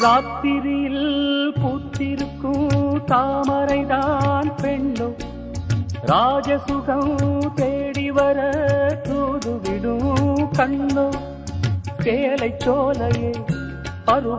ராத்திரியில் பூத்திருக்கும் தாமரைதான் பெண்ணும் ராஜசுகம் தேடி வர தூதுவிடும் கண்ணோ. சேலை சோலையே பருவ